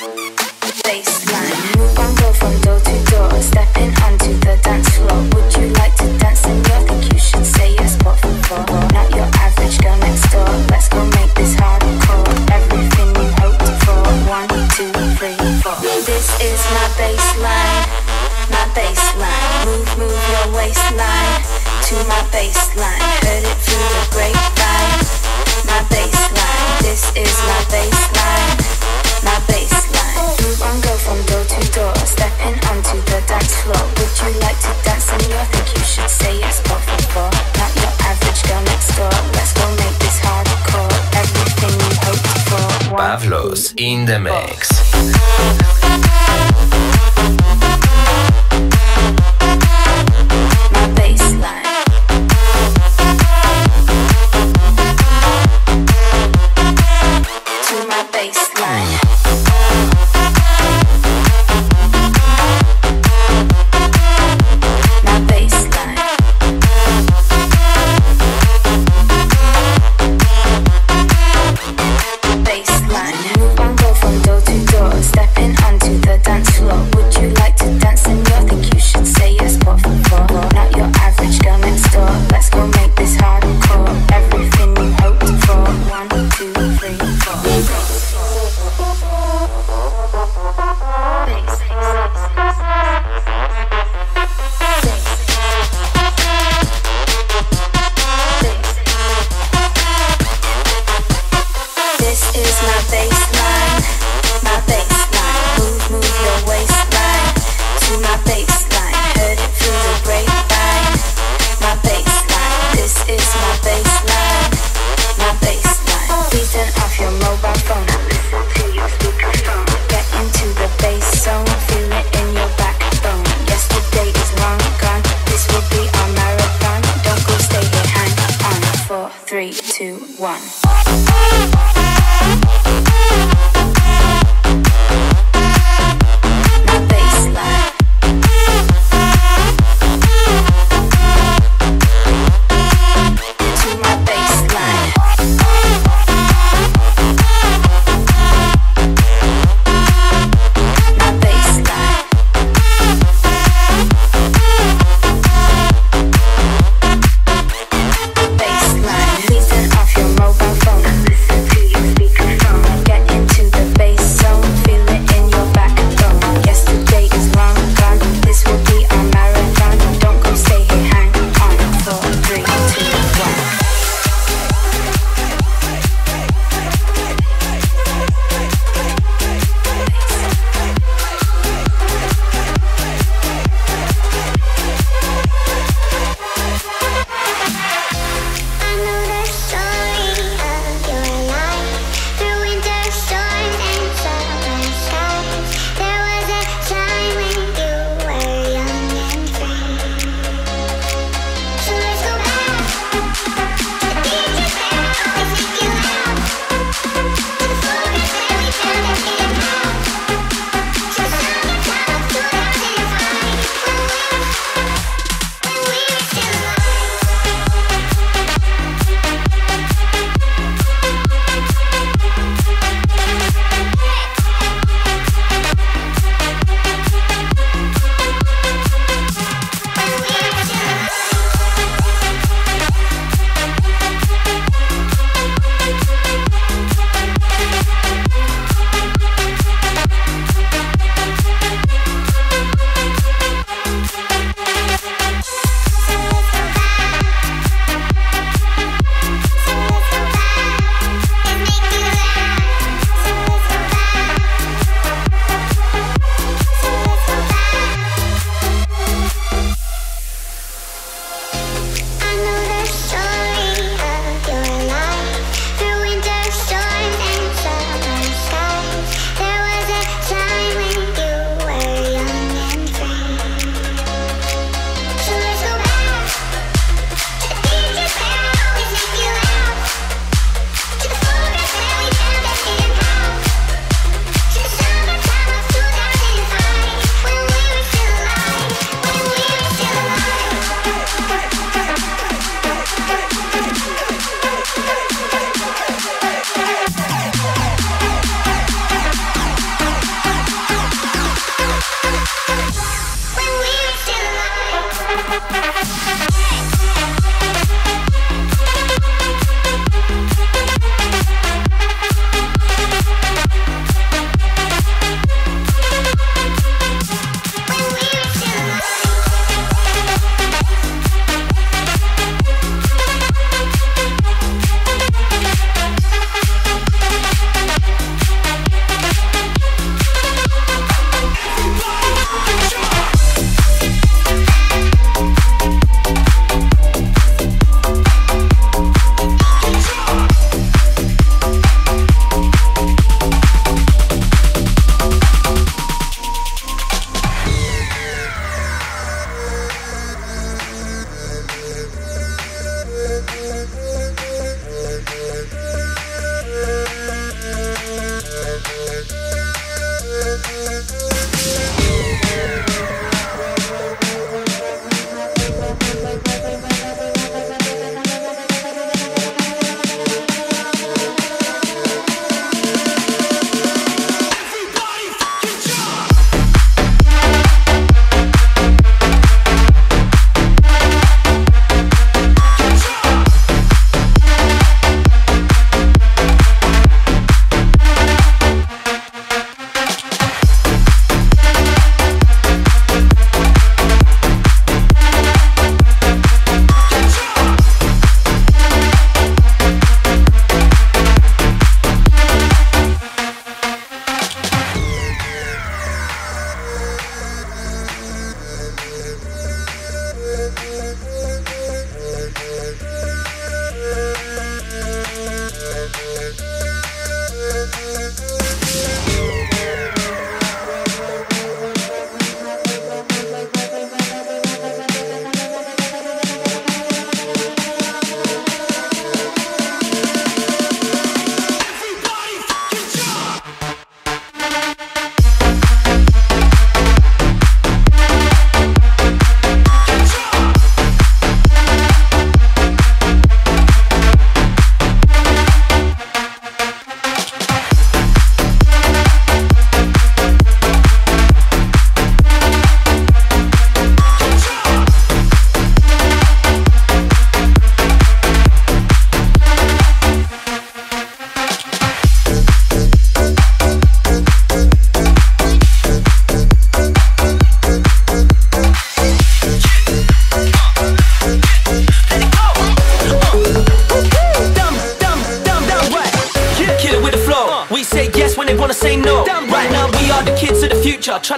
Baseline.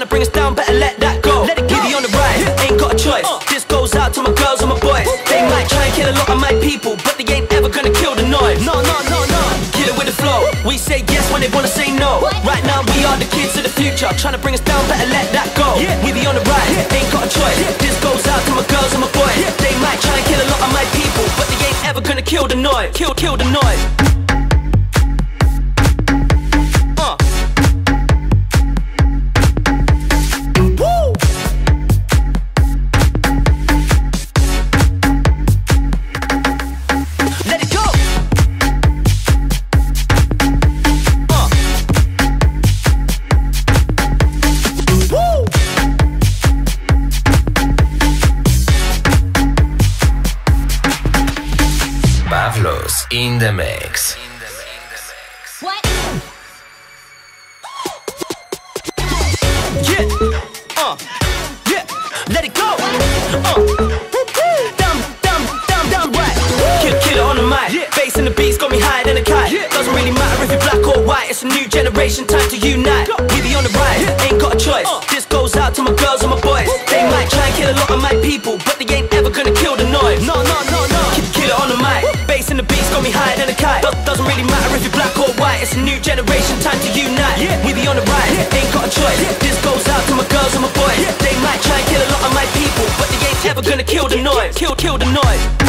Trying to bring us down, better let that go. Let it give you on the ride, ain't got a choice. This goes out to my girls and my boys. They might try and kill a lot of my people, but they ain't ever gonna kill the noise. No, no, no, no. Kill it with the flow. We say yes when they wanna say no. Right now we are the kids of the future. Trying to bring us down, better let that go. We be on the ride, ain't got a choice. This goes out to my girls and my boys. They might try and kill a lot of my people, but they ain't ever gonna kill the noise. Kill, kill the noise. The mix. What? Yeah, uh, yeah, let it go. Uh, down, down, down, down, right. Kill, kill it on the mic. Yeah. Bass in the beats got me higher than a kite. Yeah. Doesn't really matter if you're black or white. It's a new generation, time to unite. We be on the rise, yeah. ain't got a choice. Uh. This goes out to my girls and my boys. They might try and kill a lot of my higher than a kite. Doesn't really matter if you're black or white. It's a new generation, time to unite. Yeah. We be on the rise, yeah. ain't got a choice. Yeah. This goes out to my girls and my boys. Yeah. They might try and kill a lot of my people, but they ain't ever gonna kill the noise. Kill, kill the noise.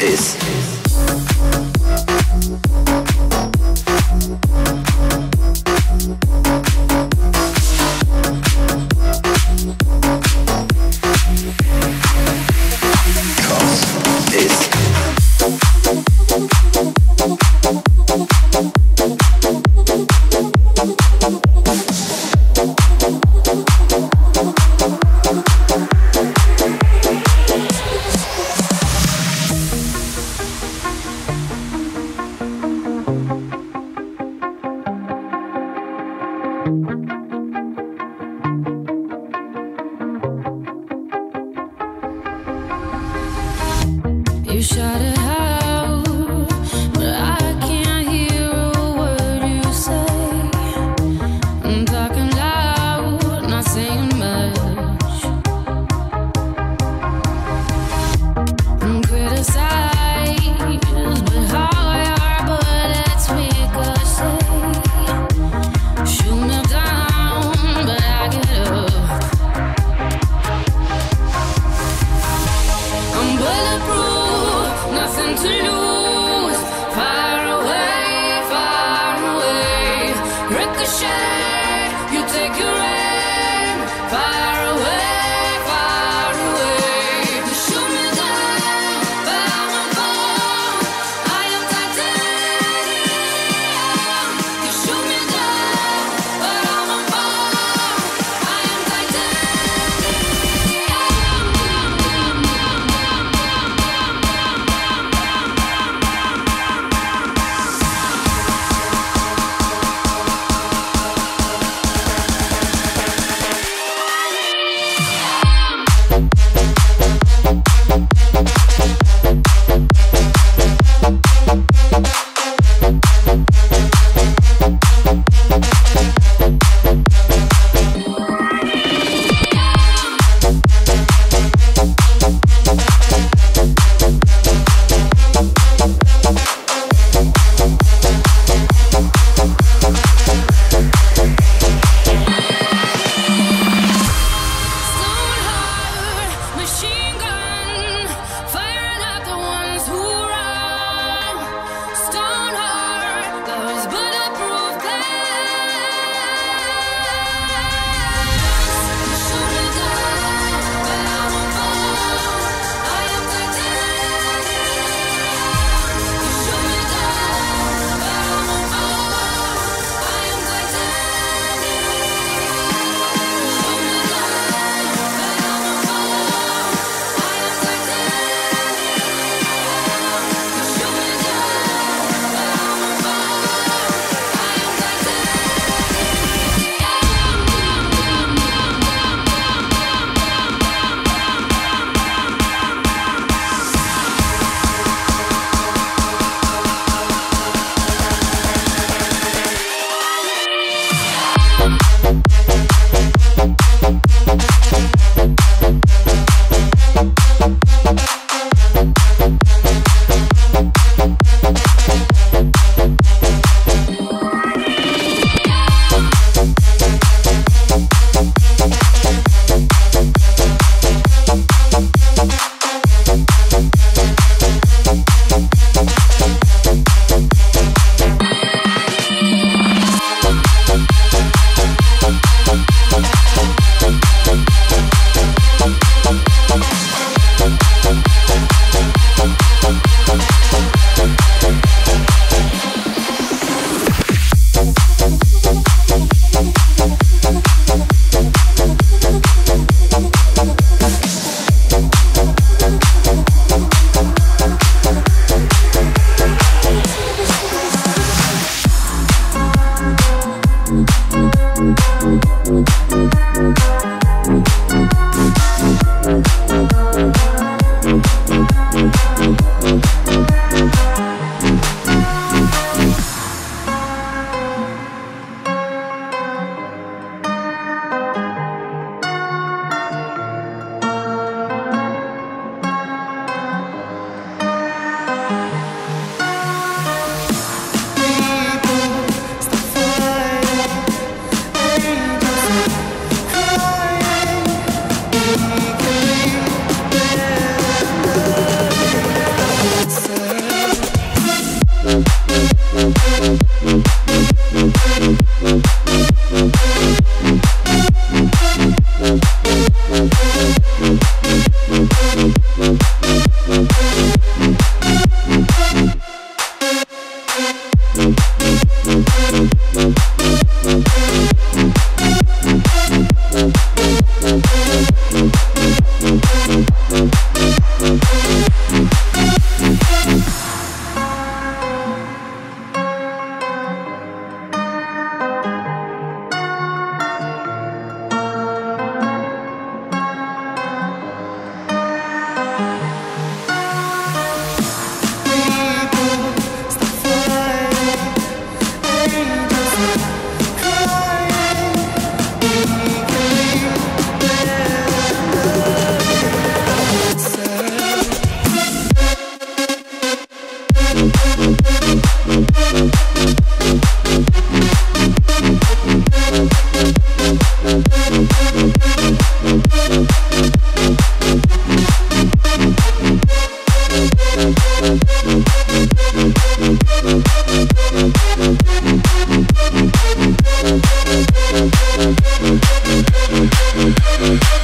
this.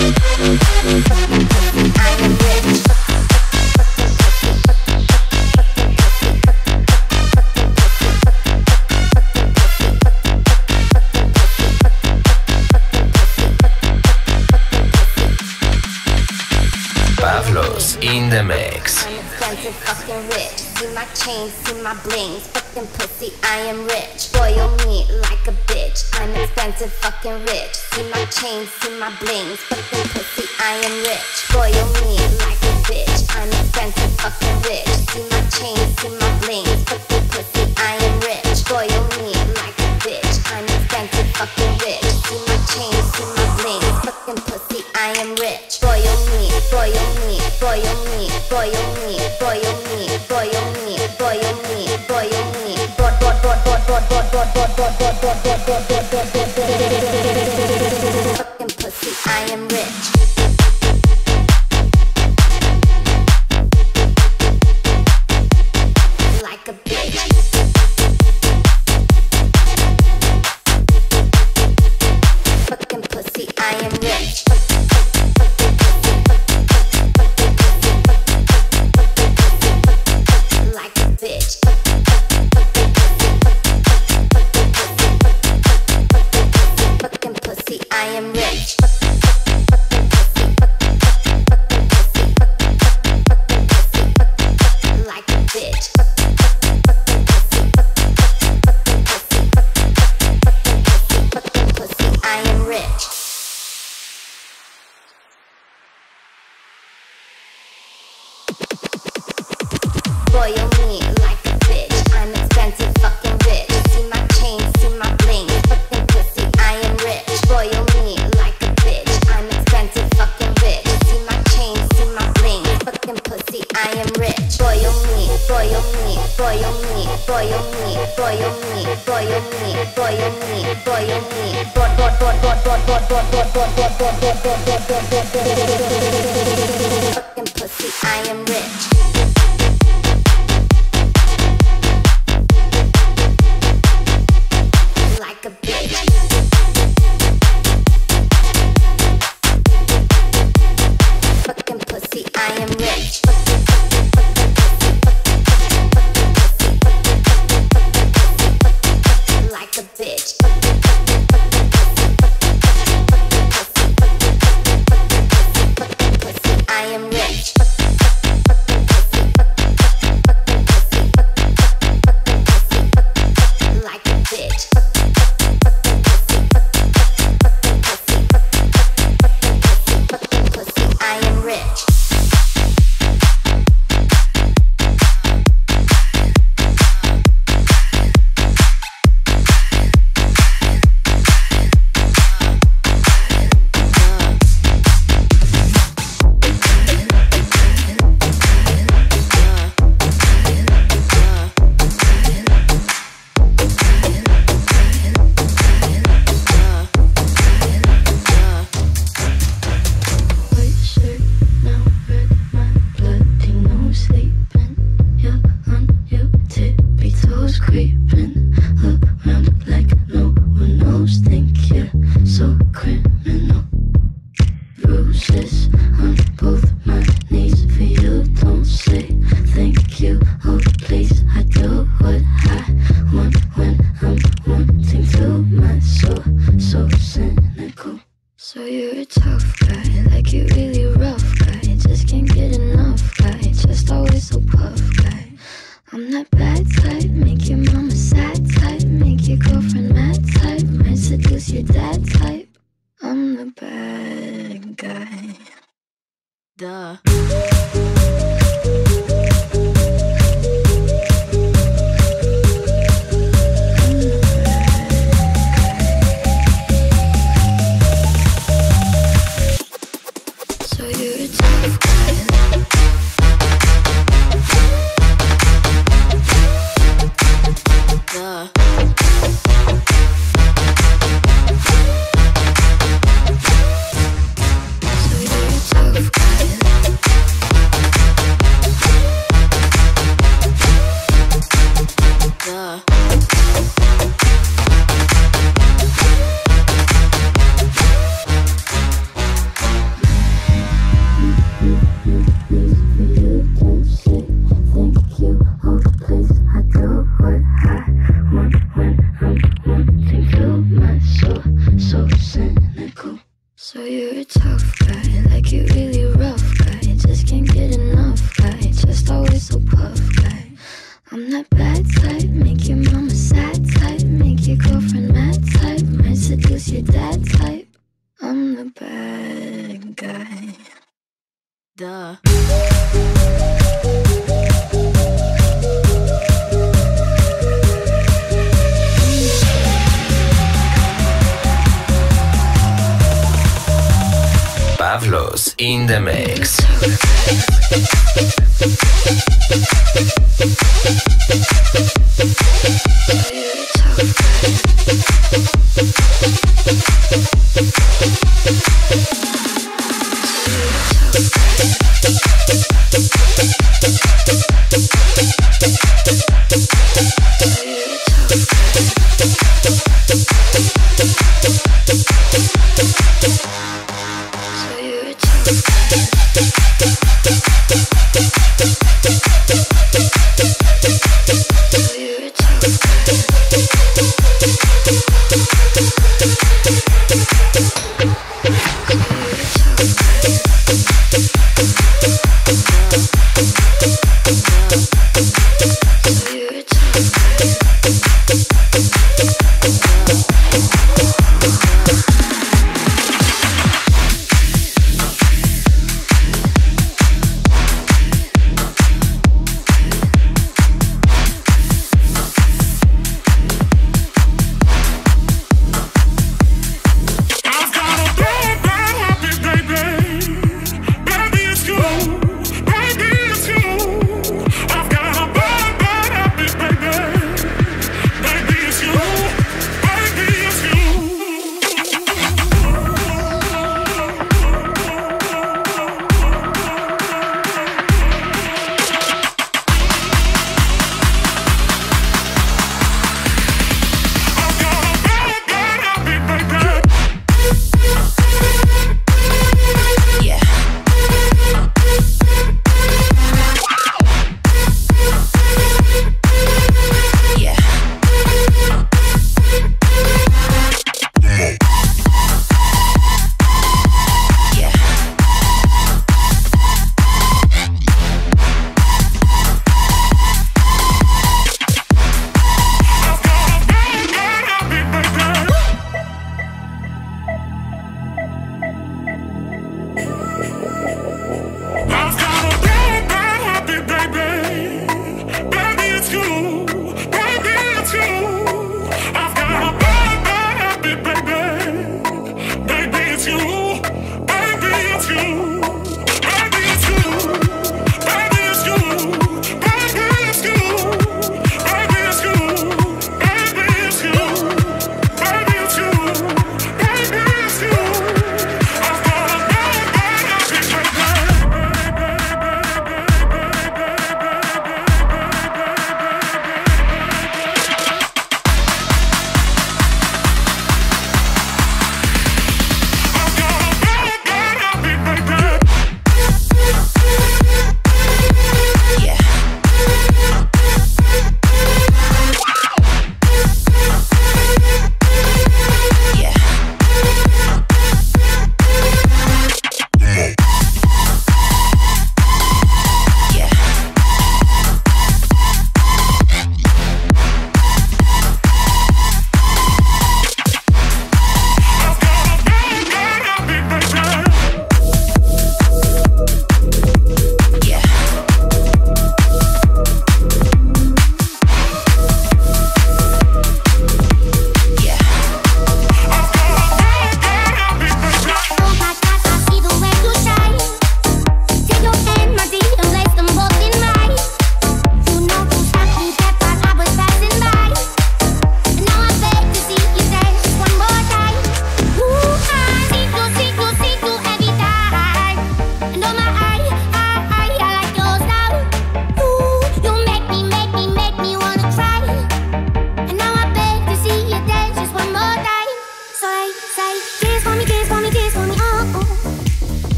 Tough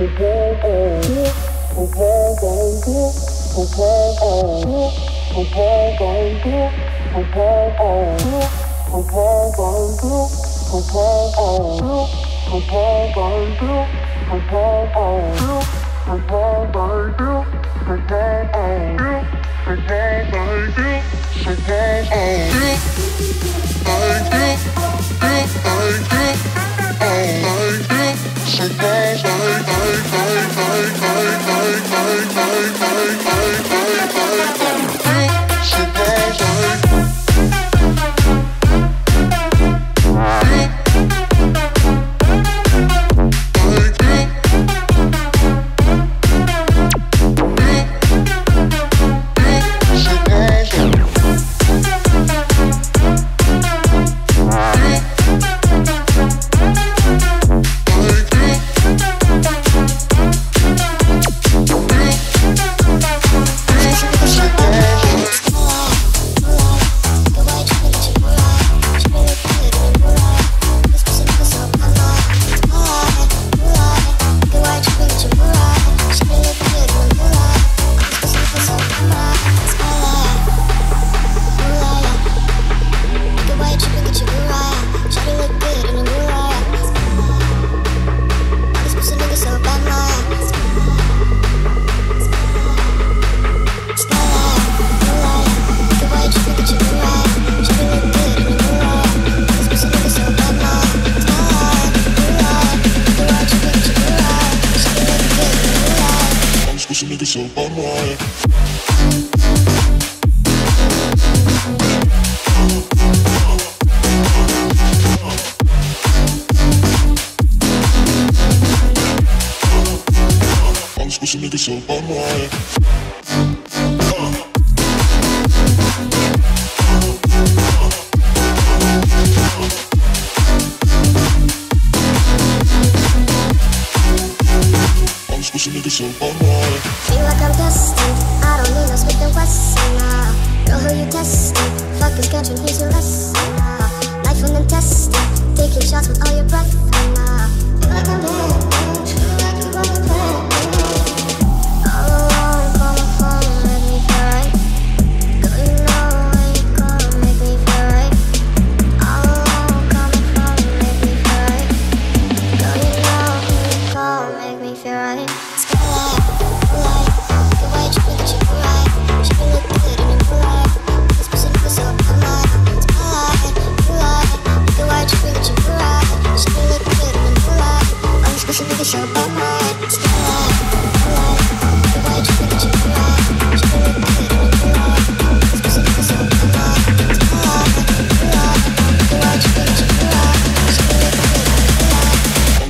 I do, I do, I do. Shake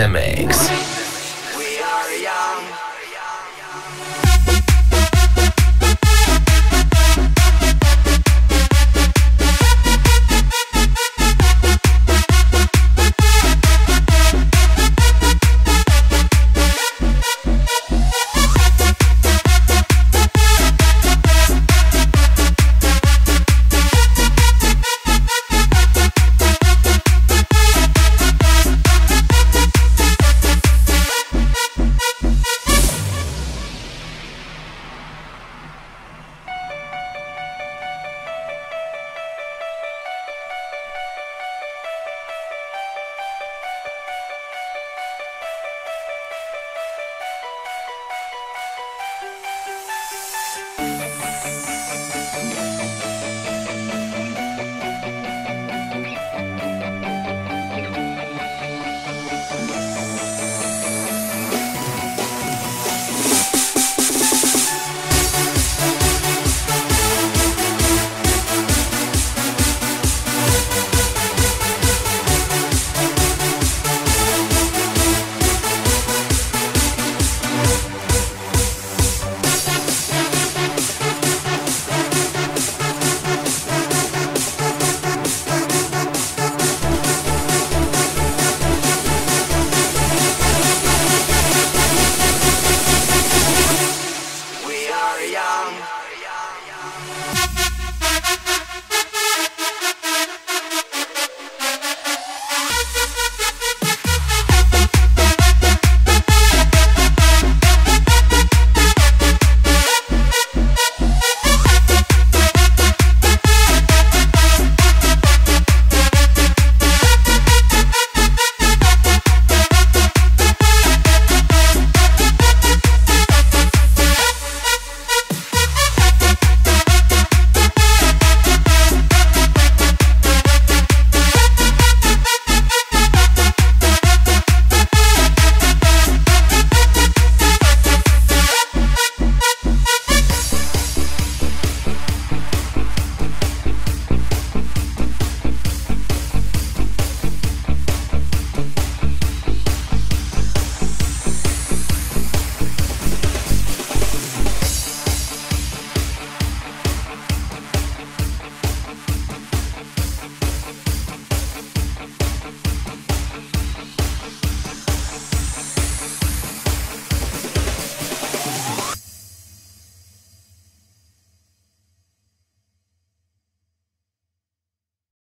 the mix.